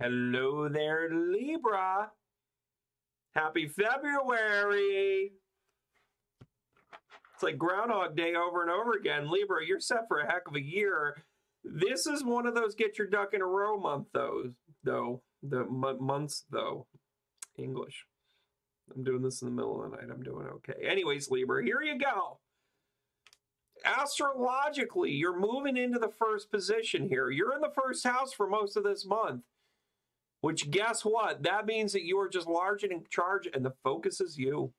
Hello there, Libra. Happy February. It's like Groundhog Day over and over again. Libra, you're set for a heck of a year. This is one of those get your duck in a row month, though. Though the months, though. English. I'm doing this in the middle of the night. I'm doing okay. Anyways, Libra, here you go. Astrologically, you're moving into the first position here. You're in the first house for most of this month. Which, guess what? That means that you are just large and in charge, and the focus is you.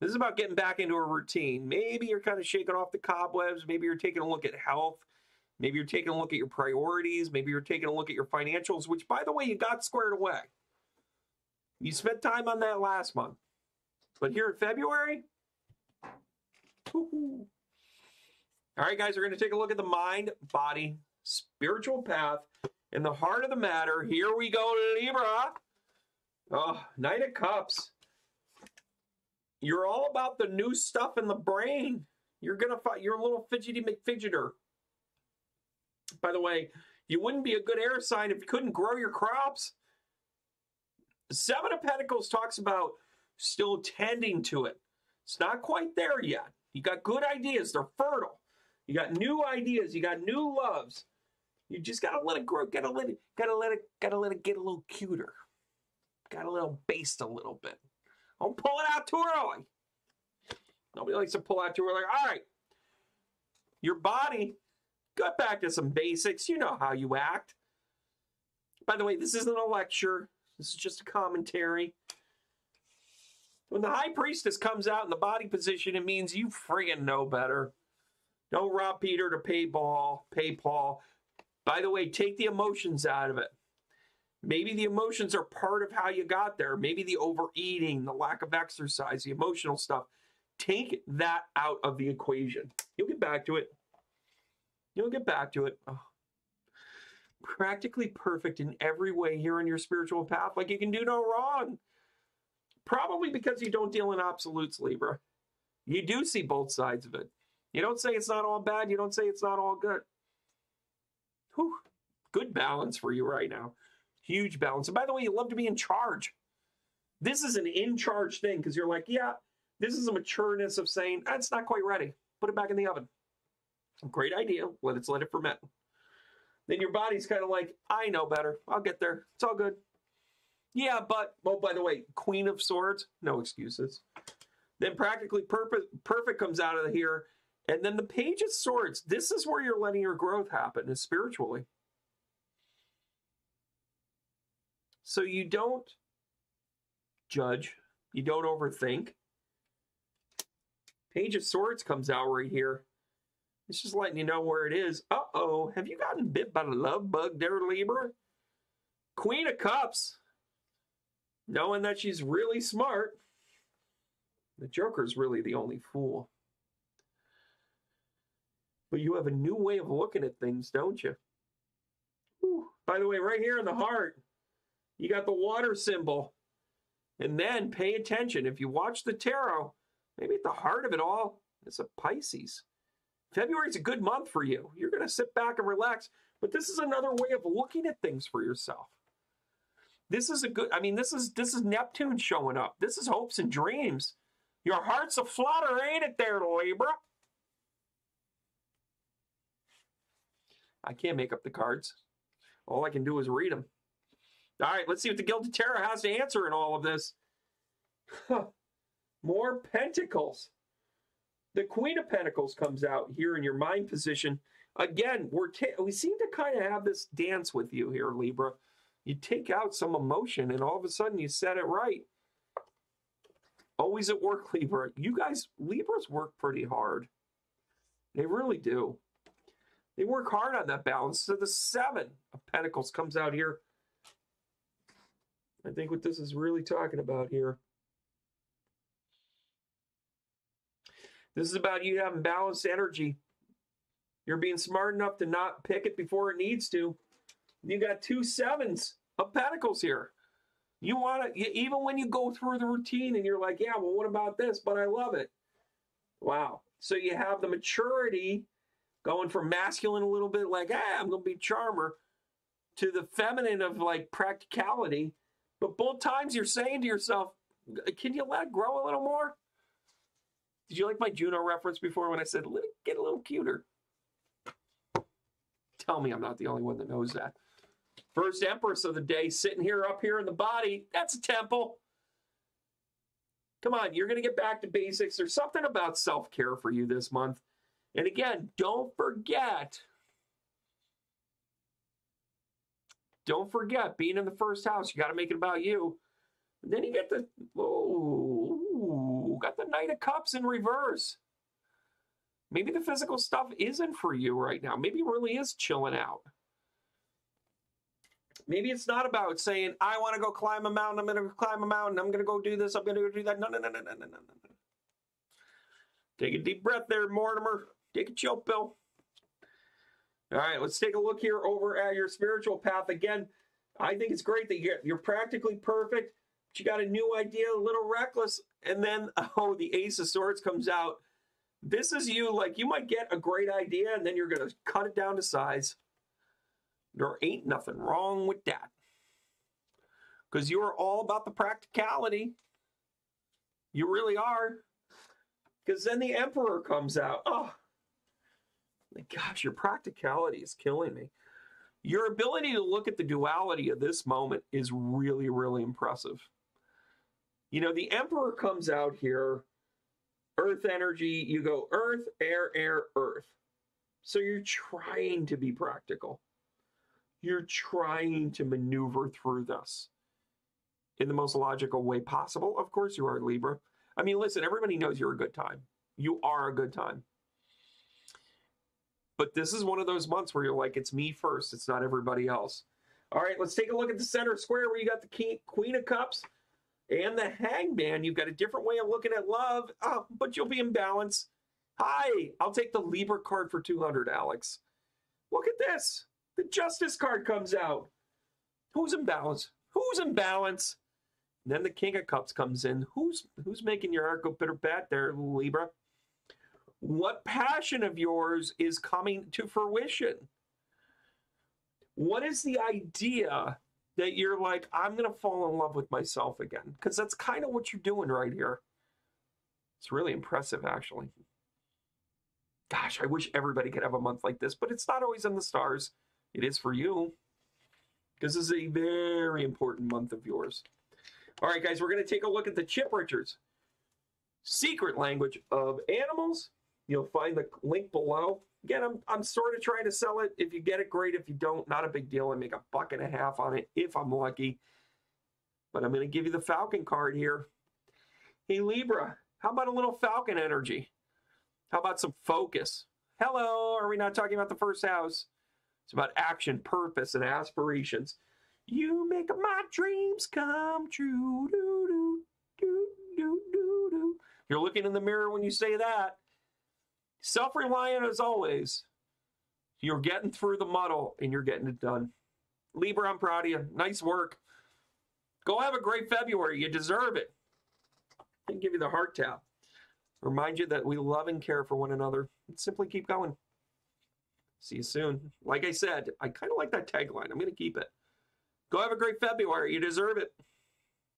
This is about getting back into a routine. Maybe you're kind of shaking off the cobwebs. Maybe you're taking a look at health. Maybe you're taking a look at your priorities. Maybe you're taking a look at your financials, which, by the way, you got squared away. You spent time on that last month. But here in February, all right, guys, we're going to take a look at the mind, body, spiritual path, and the heart of the matter. Here we go, Libra. Oh, Knight of Cups. You're all about the new stuff in the brain. You're gonna fight. You're a little fidgety McFidgeter. By the way, you wouldn't be a good air sign if you couldn't grow your crops. Seven of Pentacles talks about still tending to it. It's not quite there yet. You got good ideas. They're fertile. You got new ideas. You got new loves. You just gotta let it grow. Gotta let it. Gotta let it. Gotta let it get a little cuter. Gotta little it baste a little bit. Don't pull it out too early. Nobody likes to pull out too early. All right. Your body, got back to some basics. You know how you act. By the way, this isn't a lecture. This is just a commentary. When the high priestess comes out in the body position, it means you friggin' know better. Don't rob Peter to pay Paul, pay Paul. By the way, take the emotions out of it. Maybe the emotions are part of how you got there. Maybe the overeating, the lack of exercise, the emotional stuff. Take that out of the equation. You'll get back to it. You'll get back to it. Oh. Practically perfect in every way here on your spiritual path. Like you can do no wrong. Probably because you don't deal in absolutes, Libra. You do see both sides of it. You don't say it's not all bad. You don't say it's not all good. Whew. Good balance for you right now. Huge balance. And by the way, you love to be in charge. This is an in charge thing because you're like, yeah, this is a matureness of saying, that's not quite ready. Put it back in the oven. Great idea. Let it let it ferment. Then your body's kind of like, I know better. I'll get there. It's all good. Yeah, but oh, by the way, Queen of Swords, no excuses. Then practically perfect, perfect comes out of here, and then the Page of Swords. This is where you're letting your growth happen, is spiritually. So you don't judge, you don't overthink. Page of Swords comes out right here. It's just letting you know where it is. Uh oh, have you gotten bit by the love bug there, Libra? Queen of Cups, knowing that she's really smart. The Joker's really the only fool. But you have a new way of looking at things, don't you? Whew. By the way, right here in the heart, you got the water symbol. And then pay attention. If you watch the tarot, maybe at the heart of it all is a Pisces. February is a good month for you. You're going to sit back and relax. But this is another way of looking at things for yourself. This is a good. I mean, this is this is Neptune showing up. This is hopes and dreams. Your heart's a flutter, ain't it, there, Libra? I can't make up the cards. All I can do is read them. All right, let's see what the Gilded Tarot has to answer in all of this. More pentacles. The Queen of Pentacles comes out here in your mind position. Again, we're we seem to kind of have this dance with you here, Libra. You take out some emotion and all of a sudden you set it right. Always at work, Libra. You guys, Libras work pretty hard. They really do. They work hard on that balance. So the Seven of Pentacles comes out here. I think what this is really talking about here. This is about you having balanced energy. You're being smart enough to not pick it before it needs to. You got two sevens of pentacles here. You want to, even when you go through the routine and you're like, yeah, well, what about this? But I love it. Wow. So you have the maturity going from masculine a little bit, like, ah, I'm going to be charmer, to the feminine of like practicality. But both times you're saying to yourself, can you let it grow a little more? Did you like my Juno reference before when I said, let it get a little cuter? Tell me I'm not the only one that knows that. First Empress of the day sitting here up here in the body. That's a temple. Come on, you're going to get back to basics. There's something about self care for you this month. And again, don't forget, don't forget being in the first house. You got to make it about you. And then you get the, oh, got the Knight of Cups in reverse. Maybe the physical stuff isn't for you right now. Maybe it really is chilling out. Maybe it's not about saying, I want to go climb a mountain. I'm going to climb a mountain. I'm going to go do this. I'm going to go do that. No, no, no, no, no, no, no, no. Take a deep breath there, Mortimer. Take a chill pill. All right, let's take a look here over at your spiritual path. Again, I think it's great that you're, you're practically perfect, but you got a new idea, a little reckless, and then, oh, the Ace of Swords comes out. This is you, like, you might get a great idea, and then you're going to cut it down to size. There ain't nothing wrong with that. Because you are all about the practicality. You really are. Because then the Emperor comes out. Oh, gosh, your practicality is killing me. Your ability to look at the duality of this moment is really, really impressive. You know, the Emperor comes out here, Earth energy, you go Earth, air, air, Earth. So you're trying to be practical you're trying to maneuver through this in the most logical way possible. Of course, you are Libra. I mean, listen, everybody knows you're a good time. You are a good time. But this is one of those months where you're like, it's me first, it's not everybody else. All right, let's take a look at the center square where you got the king, Queen of Cups and the Hangman. You've got a different way of looking at love, oh, but you'll be in balance. Hi, I'll take the Libra card for 200, Alex. Look at this. The Justice card comes out. Who's in balance? Who's in balance? And then the King of Cups comes in. Who's who's making your heart go bitter bat there, Libra? What passion of yours is coming to fruition? What is the idea that you're like, I'm going to fall in love with myself again? Because that's kind of what you're doing right here. It's really impressive, actually. Gosh, I wish everybody could have a month like this, but it's not always in the stars. It is for you because this is a very important month of yours. All right, guys, we're going to take a look at the Chip Richards secret language of animals. You'll find the link below. Again, I'm, I'm sort of trying to sell it. If you get it, great. If you don't, not a big deal. I make a buck and a half on it if I'm lucky. But I'm going to give you the Falcon card here. Hey, Libra, how about a little Falcon energy? How about some focus? Hello, are we not talking about the first house? It's about action, purpose, and aspirations. You make my dreams come true. Do, do, do, do, do, do. You're looking in the mirror when you say that. Self reliant as always. You're getting through the muddle and you're getting it done. Libra, I'm proud of you. Nice work. Go have a great February. You deserve it. And give you the heart tap. Remind you that we love and care for one another. And simply keep going. See you soon. Like I said, I kind of like that tagline. I'm going to keep it. Go have a great February. You deserve it.